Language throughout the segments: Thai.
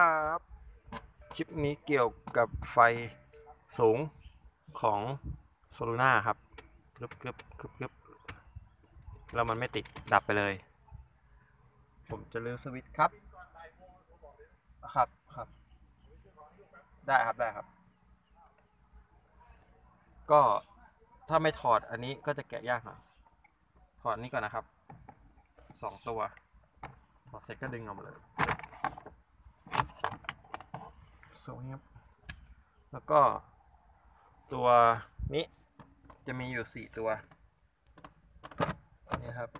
ครับคลิปนี้เกี่ยวกับไฟสูงของโซลูน่าครับกรึบกรึบกรึบกรึบแล้วมันไม่ติดดับไปเลย ผมจะเลืมสวิตช์ครับ ครับครับ ได้ครับได้ครับ ก็ถ้าไม่ถอดอันนี้ก็จะแกะยากหน่อยถอดนี้ก่อนนะครับสองตัว ถอดเสร็จก็ดึงออกมาเลย สวยครับ แล้วก็ตัวนี้จะมีอยู่สี่ตัวนี่ครับ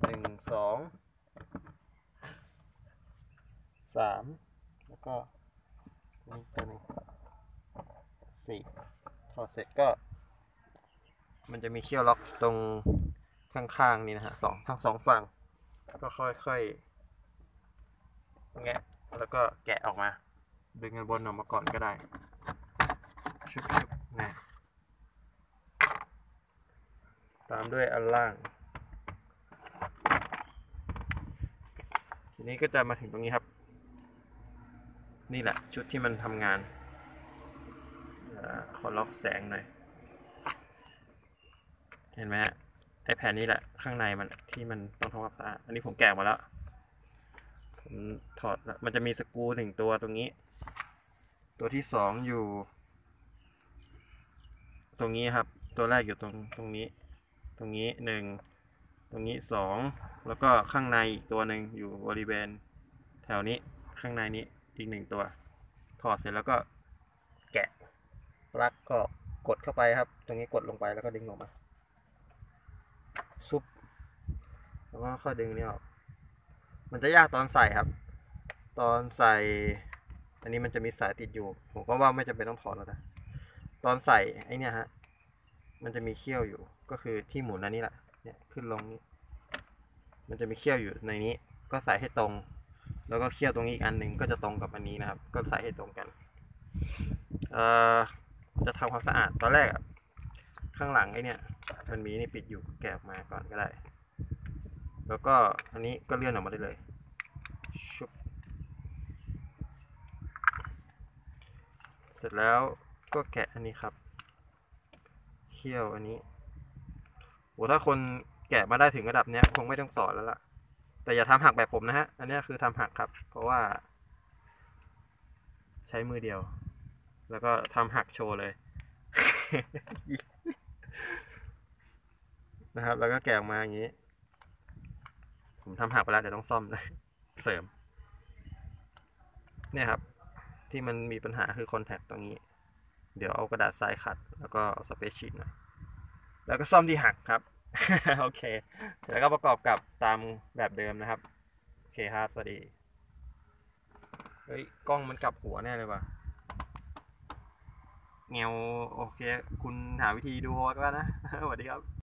หนึ่งสองสามแล้วก็นี่ตัวนึงสี่ถอดเสร็จก็ มันจะมีเขี้ยวล็อกตรงข้างๆนี่นะฮะสองทั้งสองฝั่งก็ค่อยๆ แงะแล้วก็แกะออกมา ดึงอันบนออกมาก่อนก็ได้ชึบชึบนะตามด้วยอันล่าง ทีนี้ก็จะมาถึงตรงนี้ครับ นี่แหละชุดที่มันทำงานอขอล็อกแสงหน่อย เห็นไหมฮะไอแผ่นนี้แหละข้างในมันที่มันต้องทำความสะอาดอันนี้ผมแกะมาแล้ว ถอดแล้วมันจะมีสกรูหนึ่งตัวตรงนี้ ตัวที่สองอยู่ ตรงนี้ครับ ตัวแรกอยู่ตรงตรงนี้ ตรงนี้หนึ่งตรงนี้สองแล้วก็ข้างในอีกตัวหนึ่งอยู่บริเวณ แถวนี้ข้างในนี้อีกหนึ่งตัว ถอดเสร็จแล้วก็แกะปลั๊กก็กดเข้าไปครับ ตรงนี้กดลงไปแล้วก็ดึงออกมาซุปแล้วก็ค่อยดึงนี่ออก มันจะยากตอนใส่ครับ ตอนใส่ อันนี้มันจะมีสายติดอยู่ ผมก็ว่าไม่จำเป็นต้องถอดแล้วนะตอนใส่ไอเนี่ยฮะ มันจะมีเขี้ยวอยู่ ก็คือที่หมุนอันนี้แหละ เนี่ยขึ้นลงนี้ มันจะมีเขี้ยวอยู่ในนี้ ก็ใส่ให้ตรง แล้วก็เขี้ยวตรงนี้อีกอันหนึ่งก็จะตรงกับอันนี้นะครับ ก็ใส่ให้ตรงกัน เอ่อ จะทำความสะอาด ตอนแรกข้างหลังไอเนี่ย มันมีนี่ปิดอยู่แกะออกมาก่อนก็ได้ แล้วก็อันนี้ก็เลื่อนออกมาได้เลยชุบเสร็จแล้วก็แกะอันนี้ครับ เคี่ยวอันนี้โหถ้าคนแกะมาได้ถึงระดับเนี้ยคงไม่ต้องสอนแล้วล่ะ แต่อย่าทำหักแบบผมนะฮะ อันนี้คือทำหักครับ เพราะว่า ใช้มือเดียว แล้วก็ทำหักโชว์เลยนะครับ แล้วก็แกะออกมาอย่างนี้ ผมทำหักไปแล้วเดี๋ยวต้องซ่อมนะเสริม เนี่ยครับ ที่มันมีปัญหาคือคอนแทคตรงนี้ เดี๋ยวเอากระดาษทรายขัด แล้วก็เอาสเปซชีตหน่อยแล้วก็ซ่อมที่หักครับ โอเค แล้วก็ประกอบกับตามแบบเดิมนะครับ โอเคครับ สวัสดี เฮ้ย กล้องมันกลับหัวแน่เลยว่ะเงวโอเค คุณหาวิธีดูก็แล้วนะ สวัสดีครับ